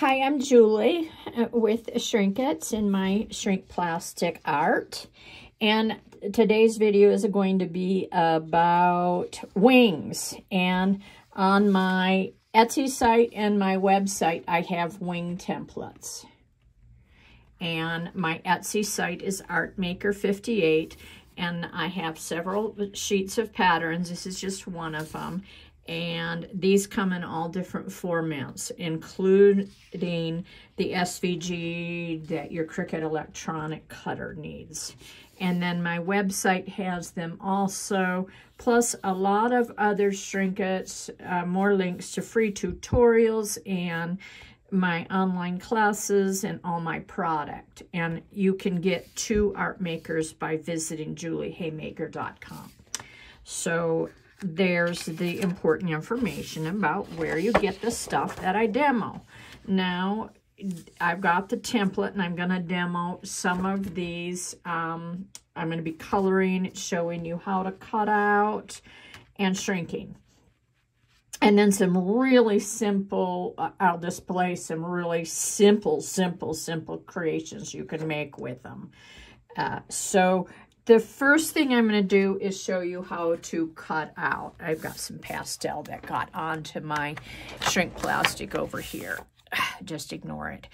Hi, I'm Julie uh, with Shrinkets in my Shrink Plastic Art. And today's video is going to be about wings. And on my Etsy site and my website, I have wing templates. And my Etsy site is Artmaker58. And I have several sheets of patterns. This is just one of them and these come in all different formats, including the SVG that your Cricut electronic cutter needs. And then my website has them also, plus a lot of other Shrinkets, uh, more links to free tutorials and my online classes and all my product. And you can get two art makers by visiting juliehaymaker.com. So there's the important information about where you get the stuff that I demo. Now, I've got the template and I'm going to demo some of these. Um, I'm going to be coloring, showing you how to cut out and shrinking. And then some really simple, uh, I'll display some really simple, simple, simple creations you can make with them. Uh, so the first thing I'm going to do is show you how to cut out. I've got some pastel that got onto my shrink plastic over here. Just ignore it.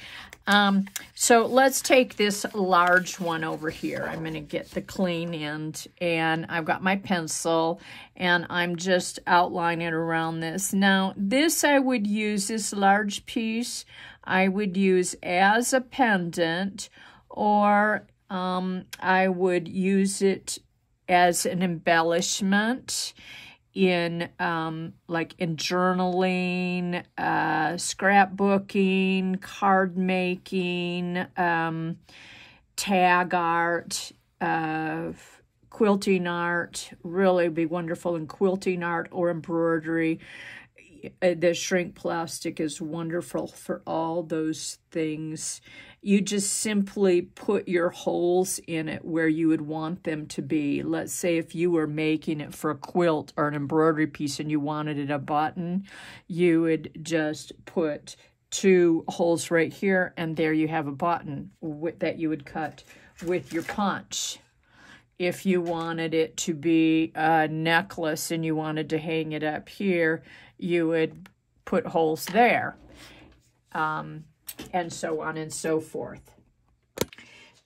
Um, so let's take this large one over here. I'm going to get the clean end and I've got my pencil and I'm just outlining around this. Now this I would use, this large piece, I would use as a pendant or um, I would use it as an embellishment in um, like in journaling, uh, scrapbooking, card making, um, tag art, uh, quilting art. Really be wonderful in quilting art or embroidery. The shrink plastic is wonderful for all those things. You just simply put your holes in it where you would want them to be. Let's say if you were making it for a quilt or an embroidery piece and you wanted it a button, you would just put two holes right here and there you have a button that you would cut with your punch if you wanted it to be a necklace and you wanted to hang it up here, you would put holes there, um, and so on and so forth.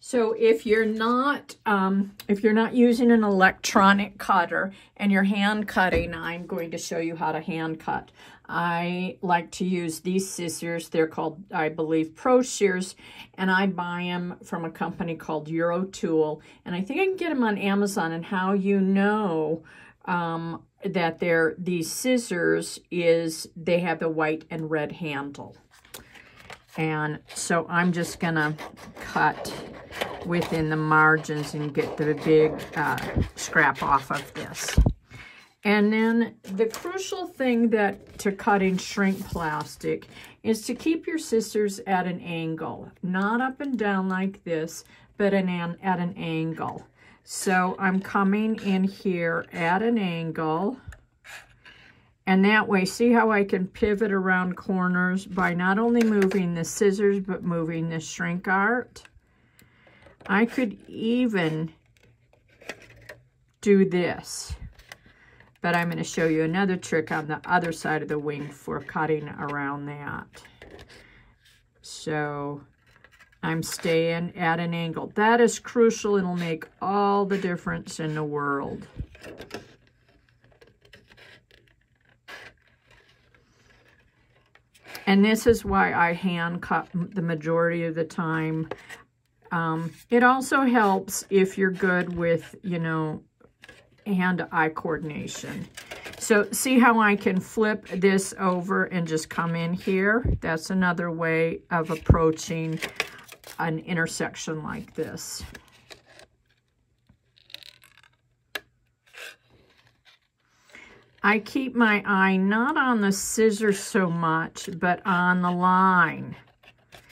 So if you're not um, if you're not using an electronic cutter and you're hand cutting, I'm going to show you how to hand cut. I like to use these scissors. They're called, I believe, Pro Shears, and I buy them from a company called Eurotool. And I think I can get them on Amazon. And how you know um, that they're these scissors is they have the white and red handle. And so I'm just to cut within the margins and get the big uh, scrap off of this. And then the crucial thing that to cutting shrink plastic is to keep your scissors at an angle, not up and down like this, but an, at an angle. So I'm coming in here at an angle. And that way, see how I can pivot around corners by not only moving the scissors, but moving the shrink art? I could even do this. But I'm going to show you another trick on the other side of the wing for cutting around that. So I'm staying at an angle. That is crucial. It'll make all the difference in the world. And this is why I hand cut the majority of the time. Um, it also helps if you're good with, you know, hand-eye coordination. So see how I can flip this over and just come in here? That's another way of approaching an intersection like this. I keep my eye not on the scissors so much, but on the line.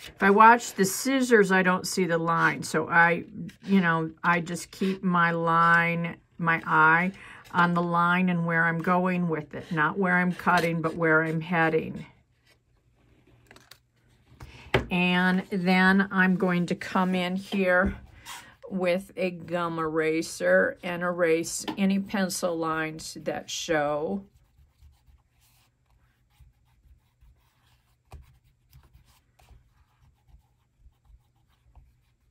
If I watch the scissors, I don't see the line. So I, you know, I just keep my line, my eye on the line and where I'm going with it. Not where I'm cutting, but where I'm heading. And then I'm going to come in here with a gum eraser and erase any pencil lines that show.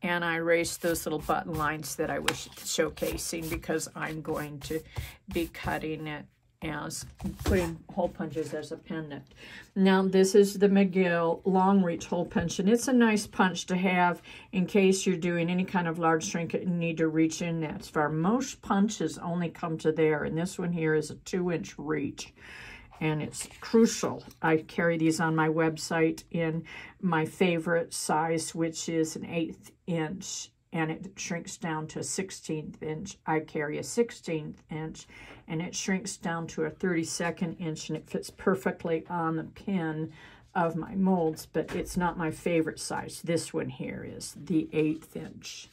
And I erase those little button lines that I was showcasing because I'm going to be cutting it as putting hole punches as a pendant. Now this is the McGill long reach hole punch and it's a nice punch to have in case you're doing any kind of large trinket and need to reach in that far. Most punches only come to there and this one here is a two inch reach and it's crucial. I carry these on my website in my favorite size which is an eighth inch and it shrinks down to a 16th inch. I carry a 16th inch and it shrinks down to a 32nd inch and it fits perfectly on the pin of my molds, but it's not my favorite size. This one here is the 8th inch.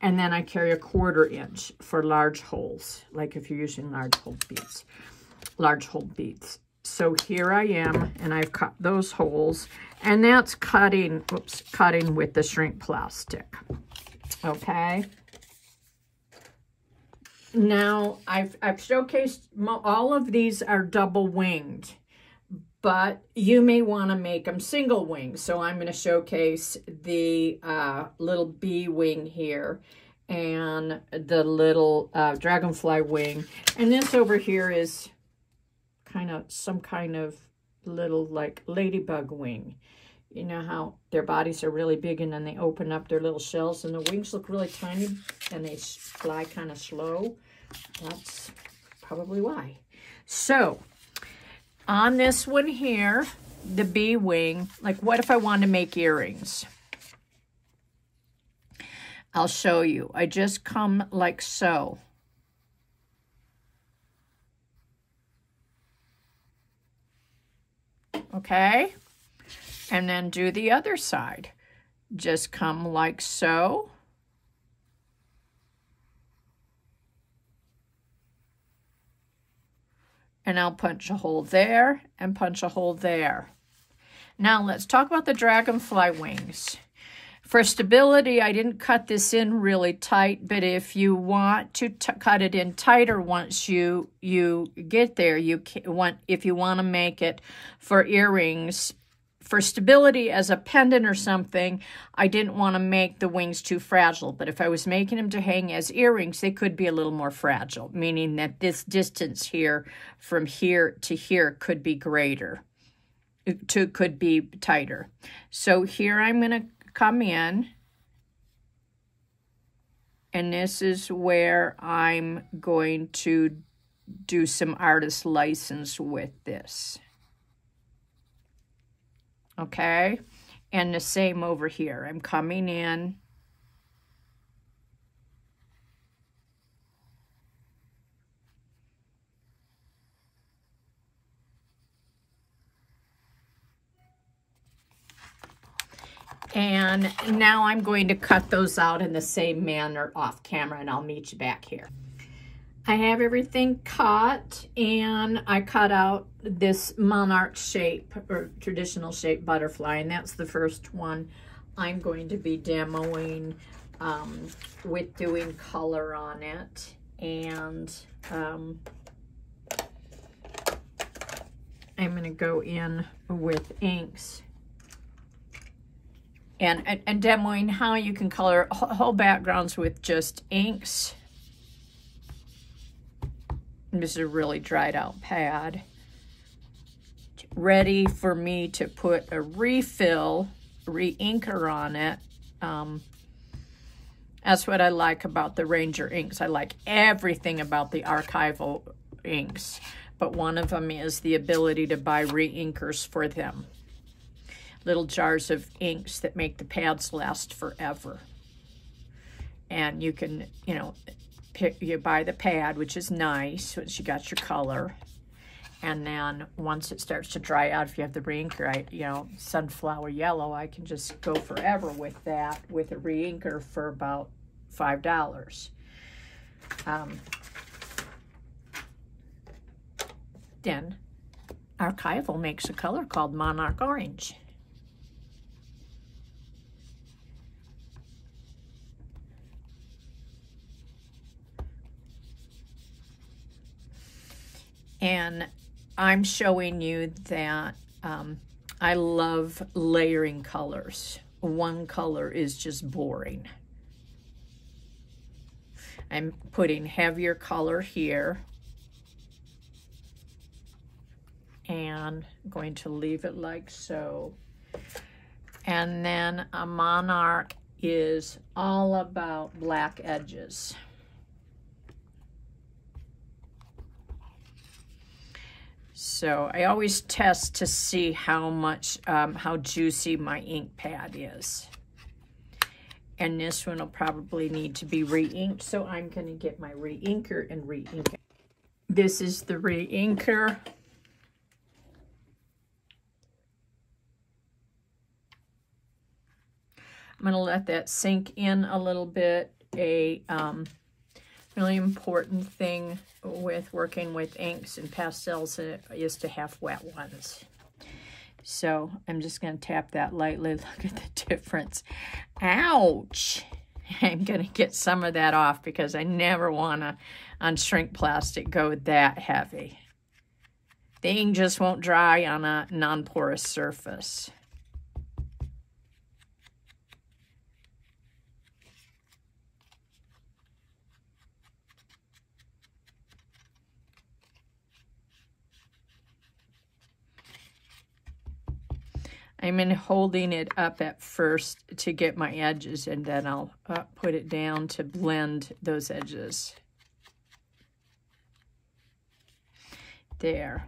And then I carry a quarter inch for large holes, like if you're using large hole beads, large hole beads. So here I am, and I've cut those holes, and that's cutting, oops, cutting with the shrink plastic okay? Now, I've, I've showcased, all of these are double winged, but you may want to make them single wing. So I'm going to showcase the uh, little bee wing here and the little uh, dragonfly wing. And this over here is kind of some kind of little like ladybug wing. You know how their bodies are really big and then they open up their little shells and the wings look really tiny and they fly kind of slow. That's probably why. So, on this one here, the bee wing, like what if I want to make earrings? I'll show you. I just come like so. Okay? And then do the other side. Just come like so. And I'll punch a hole there and punch a hole there. Now let's talk about the dragonfly wings. For stability, I didn't cut this in really tight, but if you want to cut it in tighter once you you get there, you want if you want to make it for earrings, for stability as a pendant or something, I didn't want to make the wings too fragile. But if I was making them to hang as earrings, they could be a little more fragile, meaning that this distance here from here to here could be greater, to could be tighter. So here I'm going to come in, and this is where I'm going to do some artist license with this okay? And the same over here. I'm coming in. And now I'm going to cut those out in the same manner off camera and I'll meet you back here. I have everything cut and I cut out this monarch shape or traditional shape butterfly and that's the first one I'm going to be demoing um, with doing color on it. And um, I'm going to go in with inks. And, and, and demoing how you can color whole backgrounds with just inks. This is a really dried out pad. Ready for me to put a refill, re-inker on it. Um, that's what I like about the Ranger inks. I like everything about the archival inks, but one of them is the ability to buy re-inkers for them. Little jars of inks that make the pads last forever. And you can, you know, pick, you buy the pad, which is nice, once you got your color. And then once it starts to dry out, if you have the reinker, I, you know, sunflower yellow, I can just go forever with that with a reinker for about $5. Um, then Archival makes a color called Monarch Orange. And I'm showing you that um, I love layering colors. One color is just boring. I'm putting heavier color here. And I'm going to leave it like so. And then a monarch is all about black edges. So I always test to see how much, um, how juicy my ink pad is. And this one will probably need to be re-inked, so I'm going to get my re-inker and re-ink it. This is the re-inker. I'm going to let that sink in a little bit. A um, really important thing with working with inks and pastels is to have wet ones. So I'm just going to tap that lightly. Look at the difference. Ouch! I'm going to get some of that off because I never want to, on shrink plastic, go that heavy. The ink just won't dry on a non-porous surface. I'm in holding it up at first to get my edges and then I'll uh, put it down to blend those edges. There.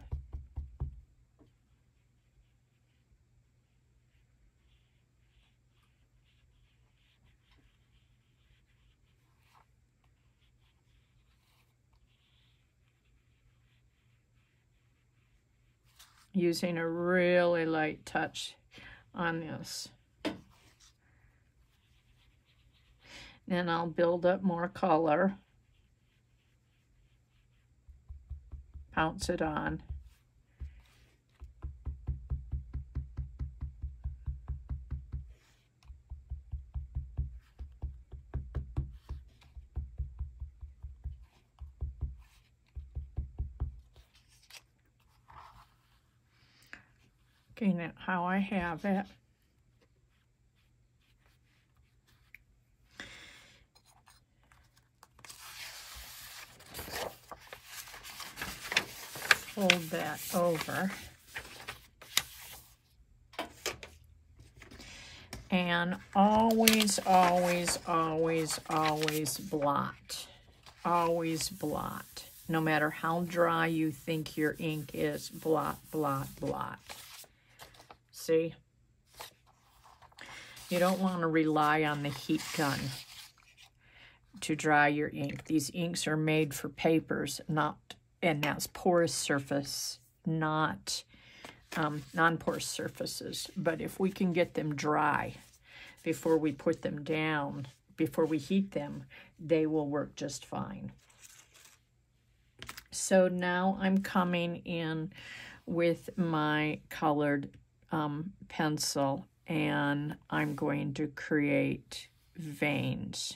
using a really light touch on this. Then I'll build up more color. Pounce it on. Looking at how I have it. Fold that over. And always, always, always, always blot. Always blot. No matter how dry you think your ink is, blot, blot, blot. See? You don't want to rely on the heat gun to dry your ink. These inks are made for papers, not, and that's porous surface, not um, non-porous surfaces. But if we can get them dry before we put them down, before we heat them, they will work just fine. So now I'm coming in with my colored um, pencil and I'm going to create veins.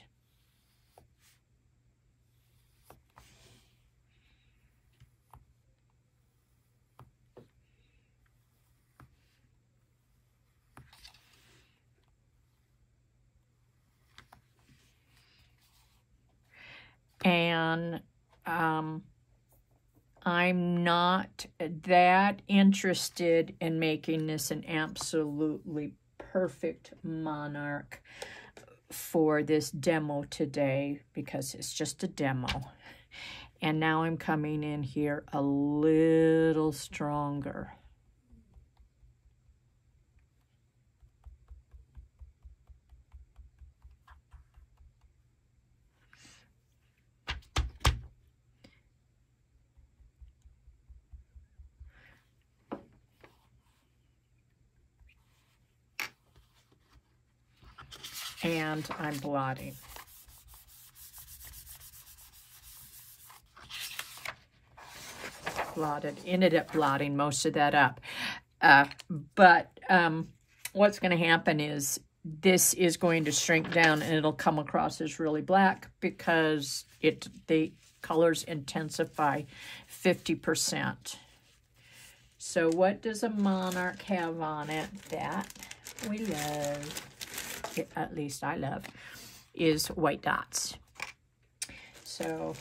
And um, I'm not that interested in making this an absolutely perfect monarch for this demo today because it's just a demo. And now I'm coming in here a little stronger. And I'm blotting. Blotted, ended up blotting most of that up. Uh, but um, what's going to happen is this is going to shrink down and it'll come across as really black because it the Colors Intensify 50%. So what does a Monarch have on it that we love, at least I love, is white dots. So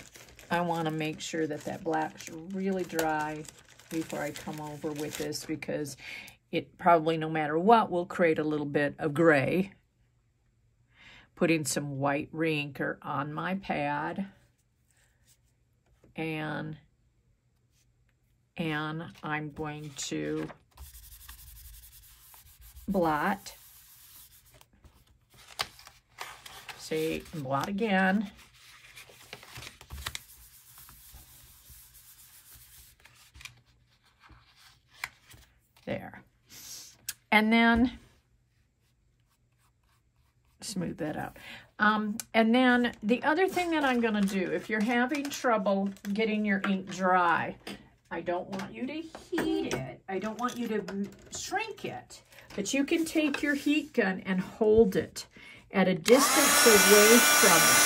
I want to make sure that that black's really dry before I come over with this because it probably, no matter what, will create a little bit of gray. Putting some white reinker on my pad. And, and I'm going to blot. See, and blot again. There. And then smooth that out. Um, and then the other thing that I'm going to do, if you're having trouble getting your ink dry, I don't want you to heat it. I don't want you to shrink it. But you can take your heat gun and hold it at a distance away from it,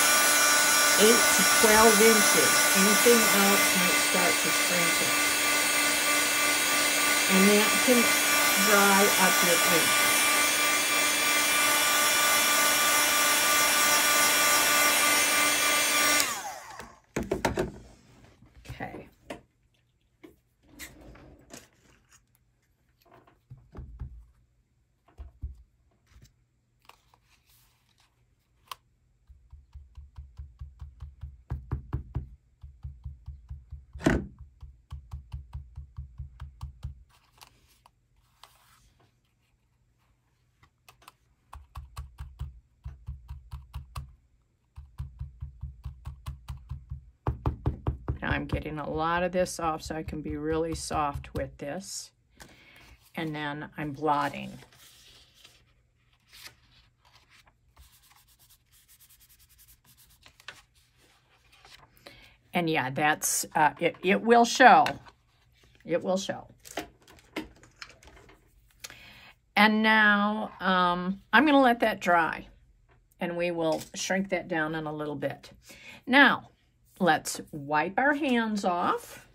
8 to 12 inches. Anything else might start to shrink it. And that can dry up your ink. I'm getting a lot of this off so I can be really soft with this. And then I'm blotting. And yeah, that's, uh, it, it will show. It will show. And now um, I'm going to let that dry. And we will shrink that down in a little bit. Now, Let's wipe our hands off.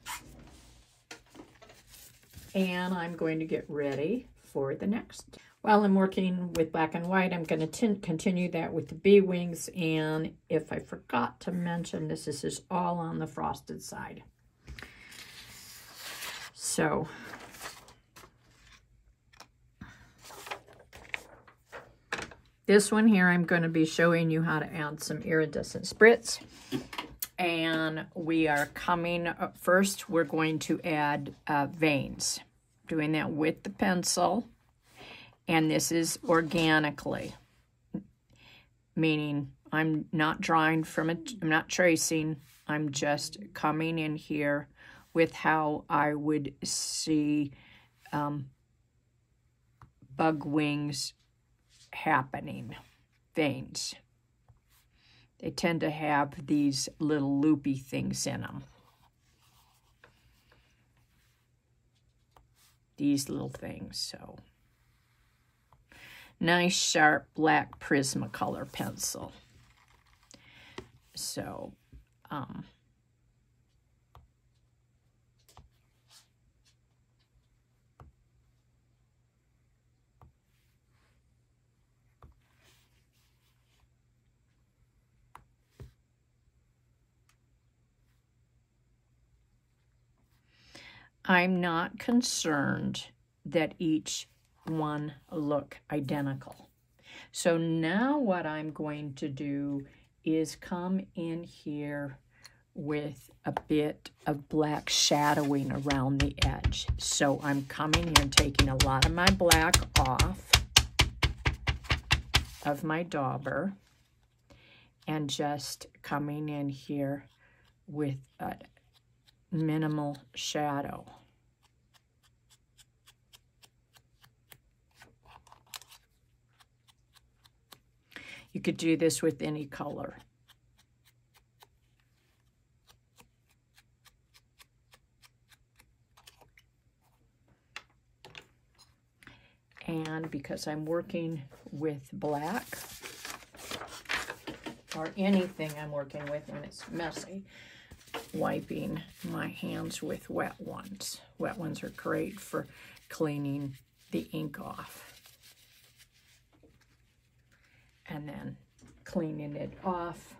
And I'm going to get ready for the next. While I'm working with black and white, I'm going to continue that with the bee wings. And if I forgot to mention, this this is all on the frosted side. So this one here, I'm going to be showing you how to add some iridescent spritz and we are coming, uh, first we're going to add uh, veins. Doing that with the pencil, and this is organically, meaning I'm not drawing from it, I'm not tracing, I'm just coming in here with how I would see um, bug wings happening, veins. They tend to have these little loopy things in them. These little things, so. Nice sharp black Prismacolor pencil. So, um, I'm not concerned that each one look identical. So now what I'm going to do is come in here with a bit of black shadowing around the edge. So I'm coming here and taking a lot of my black off of my dauber and just coming in here with a minimal shadow. You could do this with any color. And because I'm working with black, or anything I'm working with and it's messy, wiping my hands with wet ones. Wet ones are great for cleaning the ink off. And then cleaning it off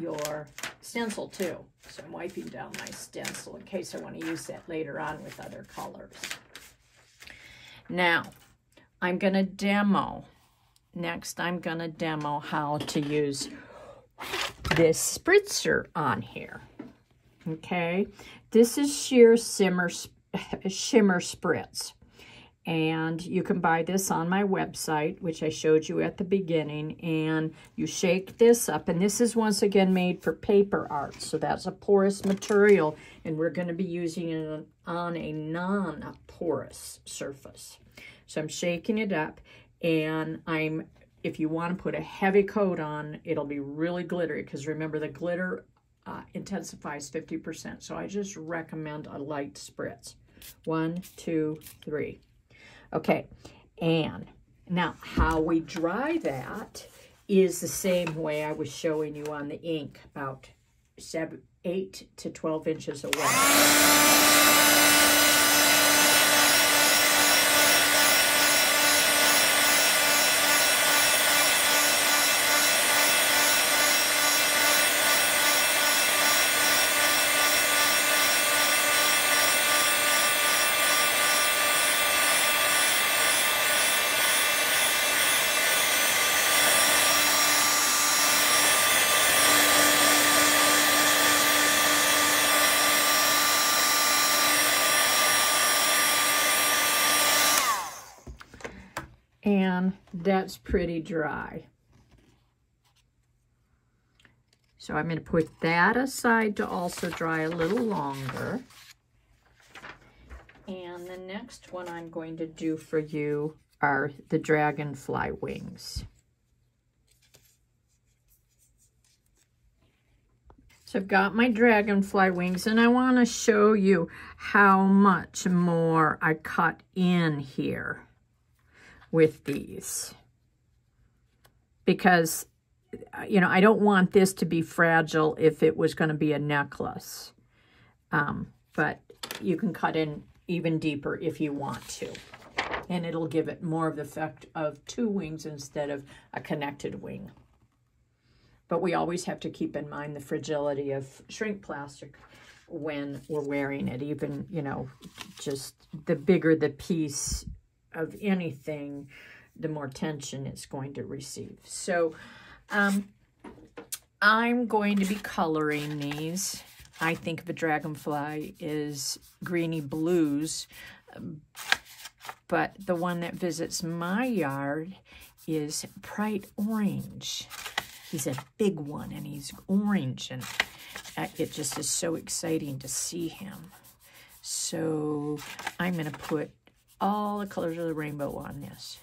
your stencil too. So I'm wiping down my stencil in case I want to use that later on with other colors. Now, I'm going to demo. Next, I'm going to demo how to use this spritzer on here. Okay, this is sheer shimmer, shimmer spritz. And you can buy this on my website, which I showed you at the beginning. And you shake this up. And this is once again made for paper art. So that's a porous material. And we're going to be using it on a non-porous surface. So I'm shaking it up. And I'm, if you want to put a heavy coat on, it'll be really glittery. Because remember, the glitter uh, intensifies 50%. So I just recommend a light spritz. One, two, three. Okay, and now how we dry that is the same way I was showing you on the ink, about seven, 8 to 12 inches away. and that's pretty dry. So I'm going to put that aside to also dry a little longer. And the next one I'm going to do for you are the dragonfly wings. So I've got my dragonfly wings and I want to show you how much more I cut in here with these because, you know, I don't want this to be fragile if it was going to be a necklace. Um, but you can cut in even deeper if you want to. And it'll give it more of the effect of two wings instead of a connected wing. But we always have to keep in mind the fragility of shrink plastic when we're wearing it. Even, you know, just the bigger the piece, of anything, the more tension it's going to receive. So um, I'm going to be coloring these. I think of a dragonfly is greeny blues, but the one that visits my yard is bright orange. He's a big one, and he's orange, and uh, it just is so exciting to see him. So I'm going to put all the colors of the rainbow on this.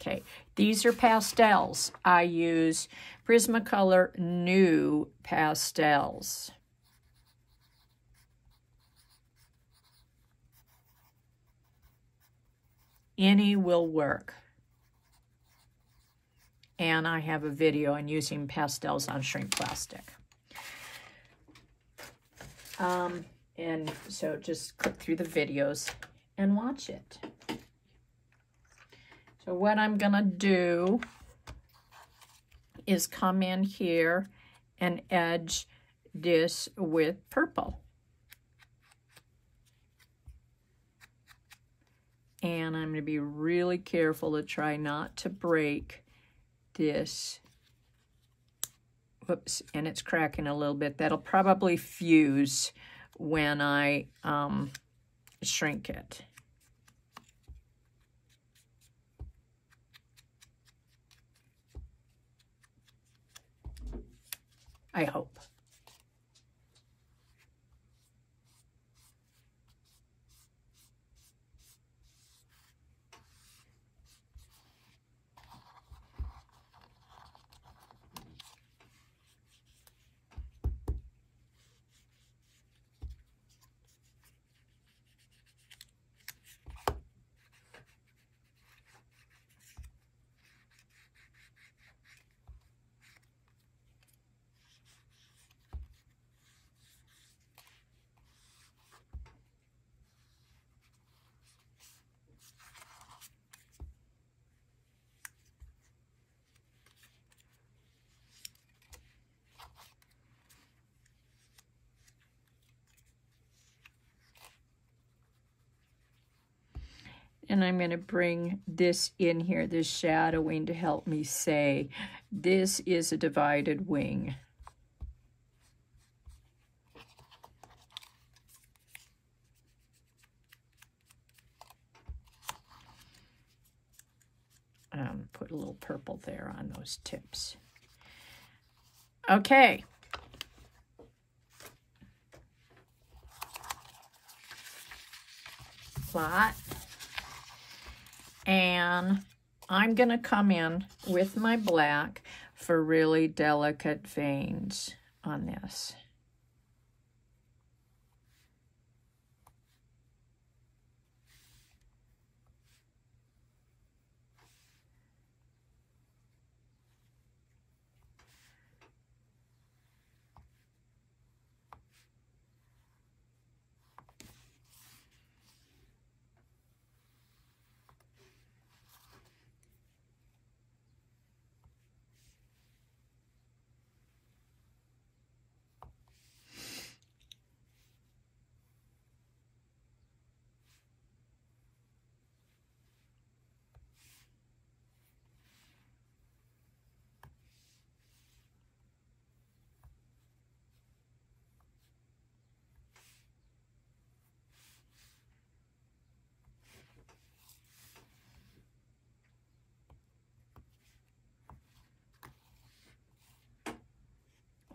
Okay, these are pastels. I use Prismacolor New Pastels. Any will work. And I have a video on using pastels on shrink plastic. Um, and so just click through the videos and watch it. So what I'm going to do is come in here and edge this with purple. And I'm going to be really careful to try not to break this. Whoops, and it's cracking a little bit. That'll probably fuse when I um, shrink it. I hope. And I'm going to bring this in here, this shadowing, to help me say, this is a divided wing. Um, put a little purple there on those tips. Okay. Plot. And I'm going to come in with my black for really delicate veins on this.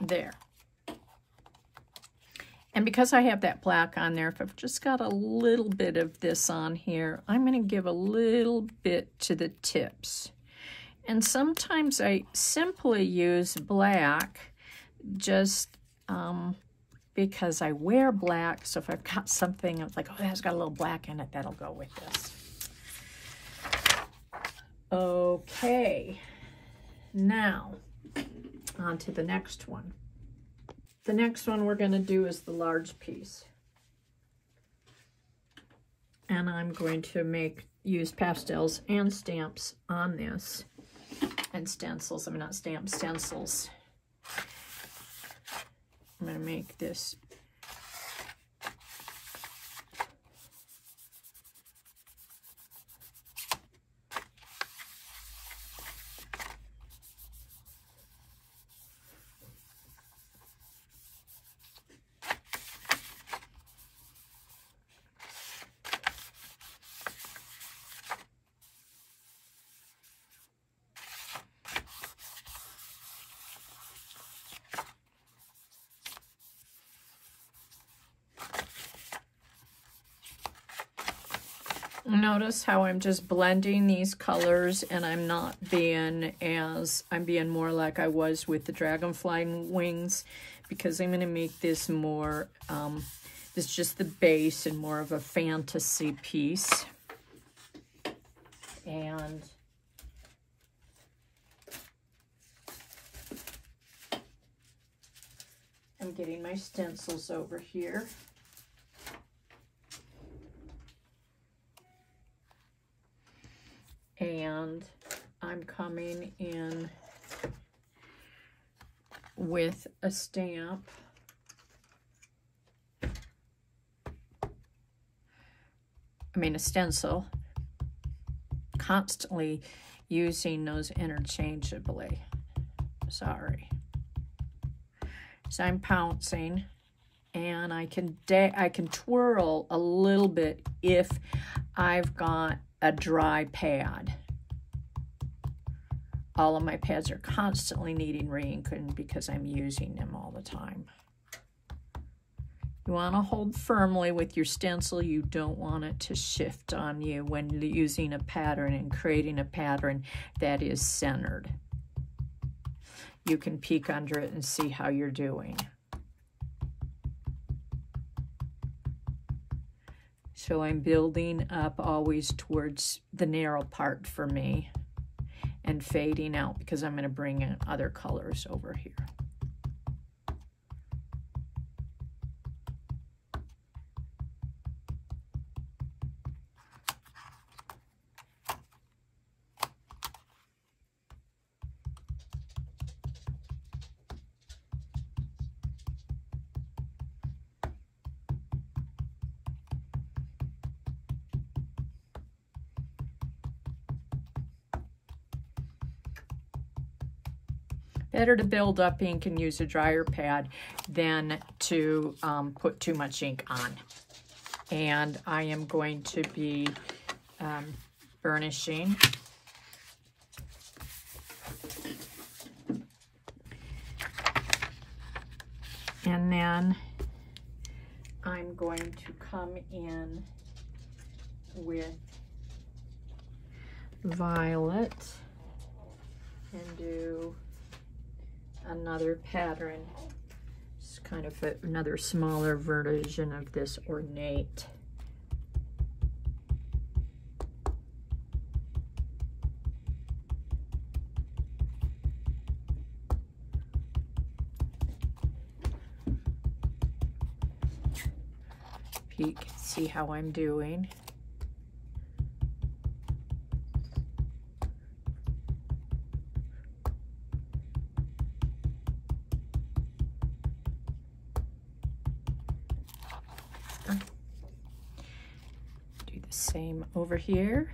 There. And because I have that black on there, if I've just got a little bit of this on here, I'm going to give a little bit to the tips. And sometimes I simply use black just um, because I wear black. So if I've got something, I'm like, oh, that's got a little black in it, that'll go with this. Okay, now on to the next one. The next one we're going to do is the large piece. And I'm going to make use pastels and stamps on this. And stencils, I mean not stamps, stencils. I'm going to make this Notice how I'm just blending these colors and I'm not being as, I'm being more like I was with the dragonfly wings because I'm going to make this more, um, this is just the base and more of a fantasy piece. And I'm getting my stencils over here. and I'm coming in with a stamp. I mean a stencil, constantly using those interchangeably. Sorry. So I'm pouncing and I can day I can twirl a little bit if I've got a dry pad. All of my pads are constantly needing re-inking because I'm using them all the time. You want to hold firmly with your stencil. You don't want it to shift on you when using a pattern and creating a pattern that is centered. You can peek under it and see how you're doing. So I'm building up always towards the narrow part for me and fading out because I'm going to bring in other colors over here. Better to build up ink and use a dryer pad than to um, put too much ink on. And I am going to be um, burnishing and then I'm going to come in with violet and do another pattern. It's kind of a, another smaller version of this ornate. Peek, see how I'm doing. Over here.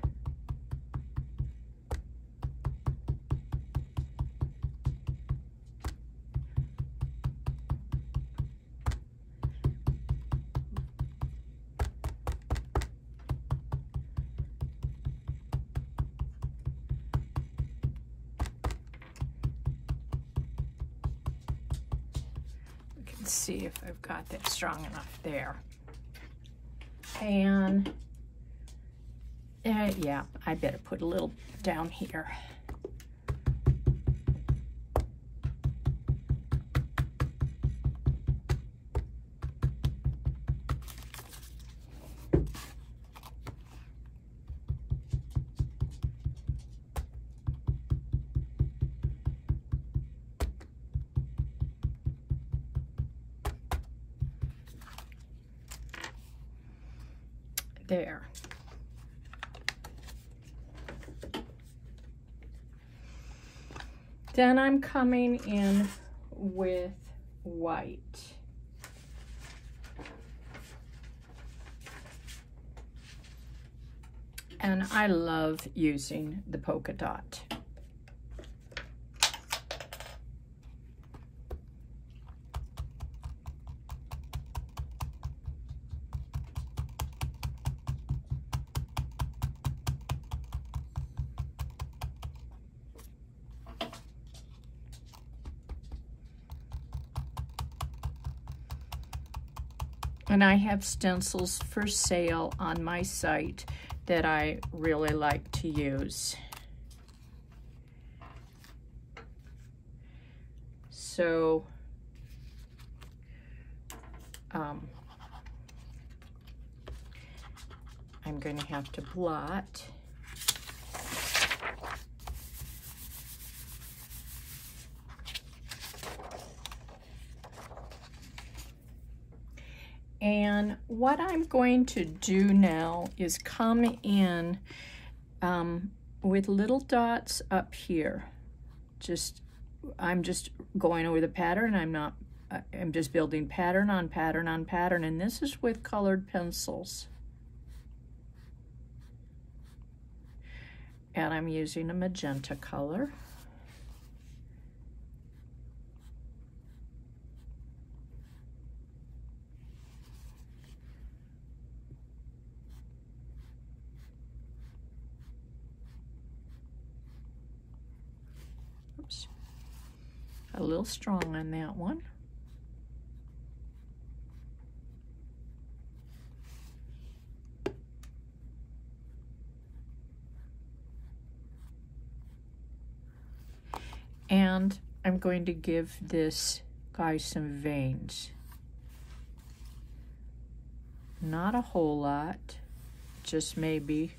We can see if I've got that strong enough there. And uh, yeah, I better put a little down here. There. Then I'm coming in with white. And I love using the polka dot. And I have stencils for sale on my site that I really like to use. So, um, I'm going to have to blot. And what I'm going to do now is come in um, with little dots up here. Just, I'm just going over the pattern. I'm not, I'm just building pattern on pattern on pattern. And this is with colored pencils. And I'm using a magenta color. A little strong on that one. And I'm going to give this guy some veins. Not a whole lot, just maybe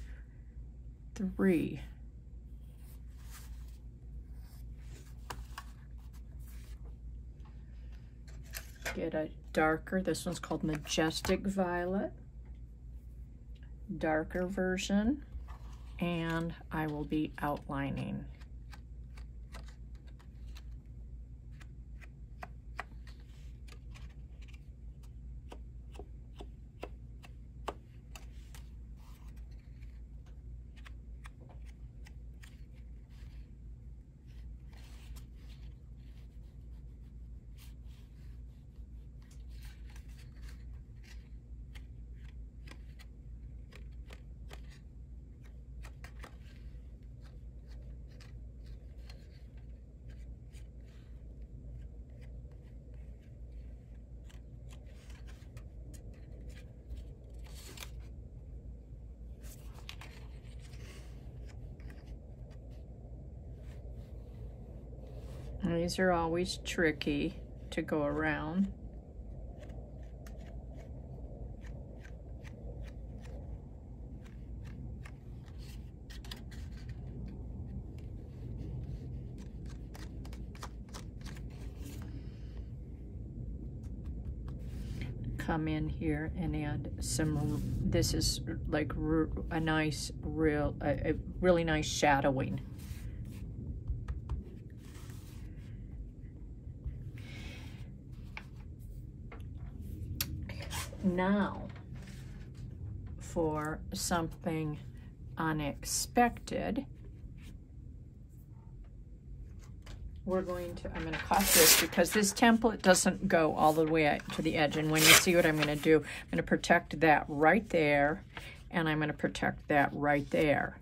three. Get a darker, this one's called Majestic Violet, darker version, and I will be outlining. These are always tricky to go around. come in here and add some, this is like a nice, real, a, a really nice shadowing. Now, for something unexpected, we're going to, I'm going to cut this because this template doesn't go all the way to the edge. And when you see what I'm going to do, I'm going to protect that right there, and I'm going to protect that right there.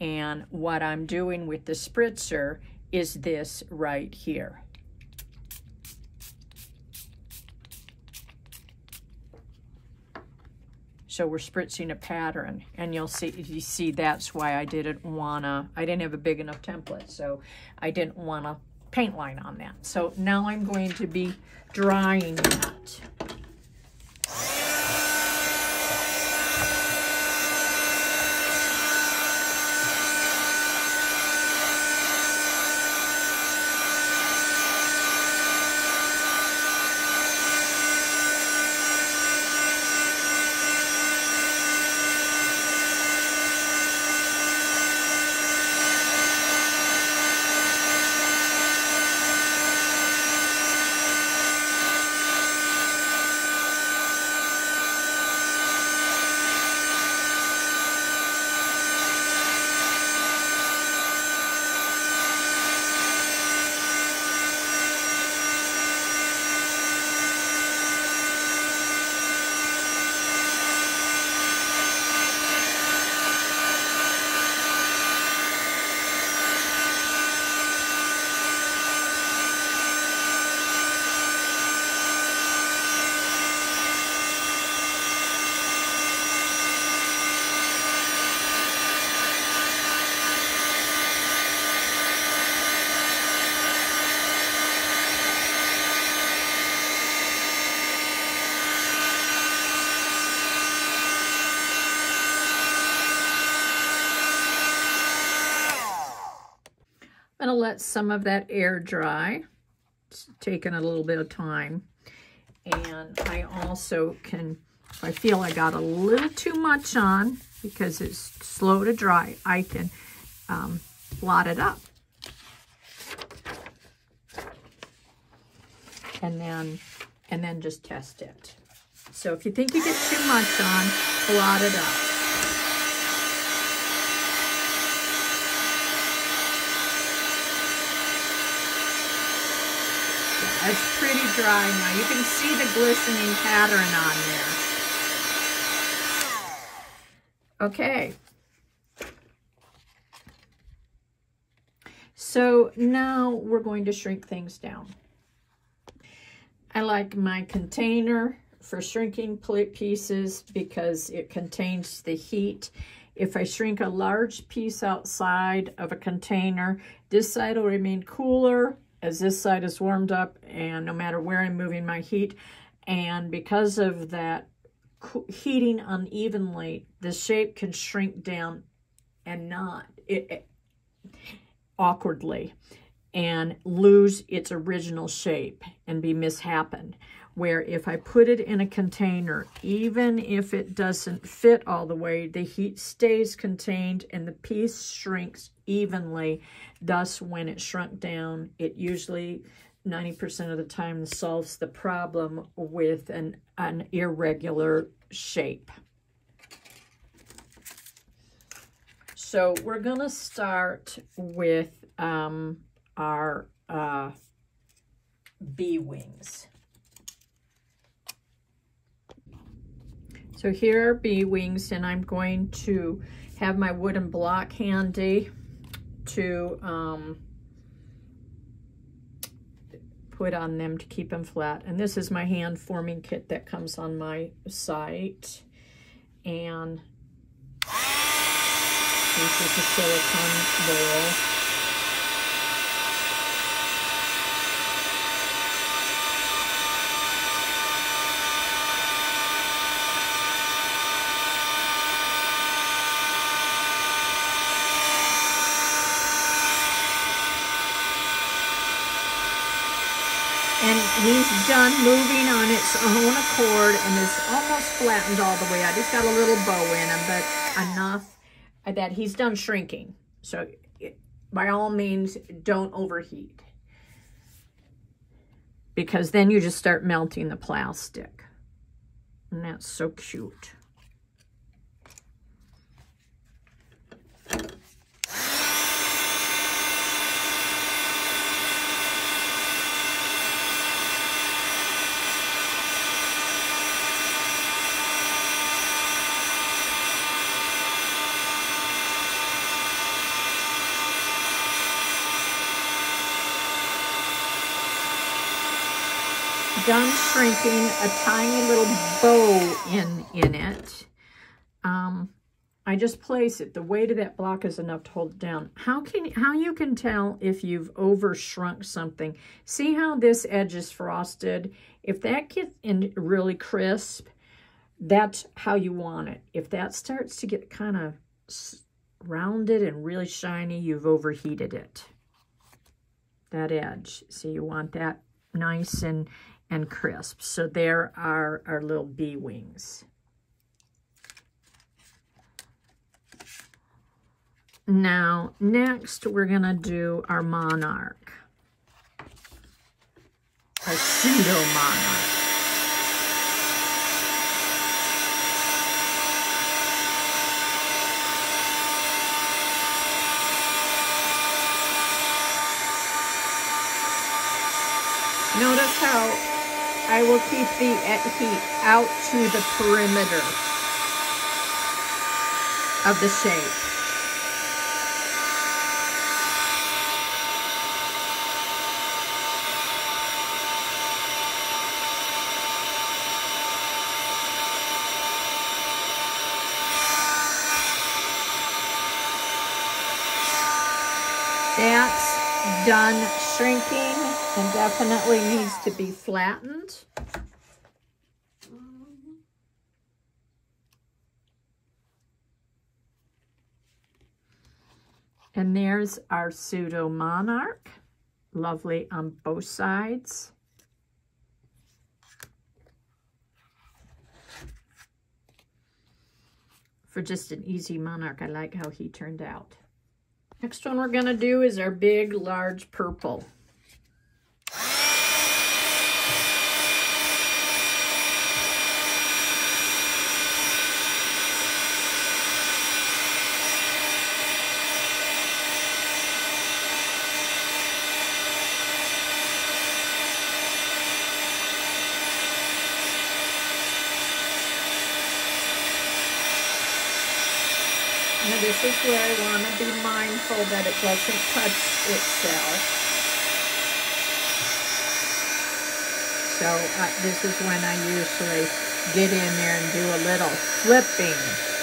And what I'm doing with the spritzer is this right here. So we're spritzing a pattern and you'll see, you see that's why I didn't wanna, I didn't have a big enough template. So I didn't wanna paint line on that. So now I'm going to be drying that. Let some of that air dry. It's taking a little bit of time. And I also can, I feel I got a little too much on, because it's slow to dry, I can um, blot it up. And then, and then just test it. So if you think you get too much on, blot it up. It's pretty dry now. You can see the glistening pattern on there. Okay. So now we're going to shrink things down. I like my container for shrinking plate pieces because it contains the heat. If I shrink a large piece outside of a container, this side will remain cooler as this side is warmed up and no matter where I'm moving my heat. And because of that heating unevenly, the shape can shrink down and not it, it awkwardly and lose its original shape and be mishappen where if I put it in a container, even if it doesn't fit all the way, the heat stays contained and the piece shrinks evenly. Thus, when it shrunk down, it usually 90% of the time solves the problem with an, an irregular shape. So we're going to start with um, our uh, bee wings. So here are bee wings, and I'm going to have my wooden block handy to um, put on them to keep them flat. And this is my hand forming kit that comes on my site. And this is a silicone bowl. He's done moving on its own accord and is almost flattened all the way out. He's got a little bow in him, but enough that he's done shrinking. So by all means, don't overheat. Because then you just start melting the plastic. And that's so cute. Done shrinking a tiny little bow in, in it. Um, I just place it. The weight of that block is enough to hold it down. How can how you can tell if you've over shrunk something? See how this edge is frosted? If that gets in really crisp, that's how you want it. If that starts to get kind of rounded and really shiny, you've overheated it. That edge. So you want that nice and and crisp. So there are our little bee wings. Now, next we're going to do our monarch. A pseudo-monarch. Notice how I will keep the heat out to the perimeter of the shape. That's done shrinking and definitely needs to be flattened. And there's our pseudo monarch. Lovely on both sides. For just an easy monarch, I like how he turned out. Next one we're going to do is our big, large purple. Now this is where I want to be mindful that it doesn't touch itself. So uh, this is when I usually get in there and do a little flipping.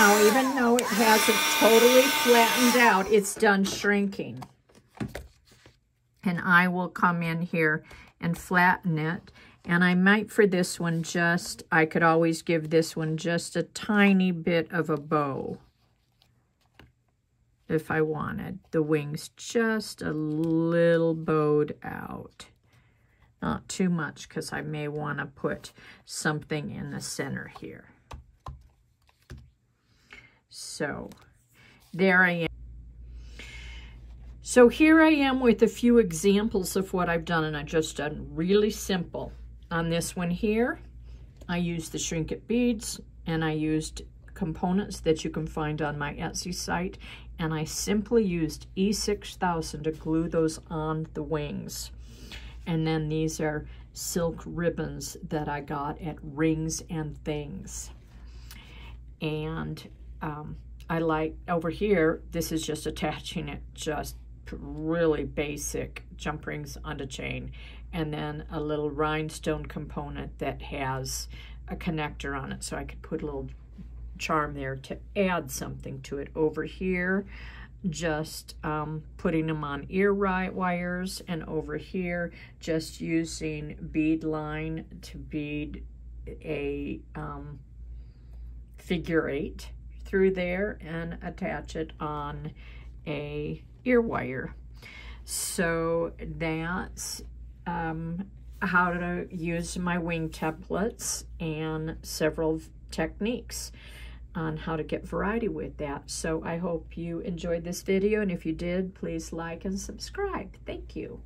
Now, even though it hasn't totally flattened out, it's done shrinking. And I will come in here and flatten it. And I might for this one just, I could always give this one just a tiny bit of a bow. If I wanted. The wings just a little bowed out. Not too much because I may want to put something in the center here. So there I am. So here I am with a few examples of what I've done, and I just done really simple. On this one here, I used the Shrinkets beads, and I used components that you can find on my Etsy site, and I simply used E6000 to glue those on the wings. And then these are silk ribbons that I got at Rings and Things. And um, I like, over here, this is just attaching it just really basic jump rings on a chain. And then a little rhinestone component that has a connector on it. So I could put a little charm there to add something to it. Over here, just um, putting them on ear wires and over here just using bead line to bead a um, figure eight through there and attach it on a ear wire. So that's um, how to use my wing templates and several techniques on how to get variety with that. So I hope you enjoyed this video, and if you did, please like and subscribe. Thank you.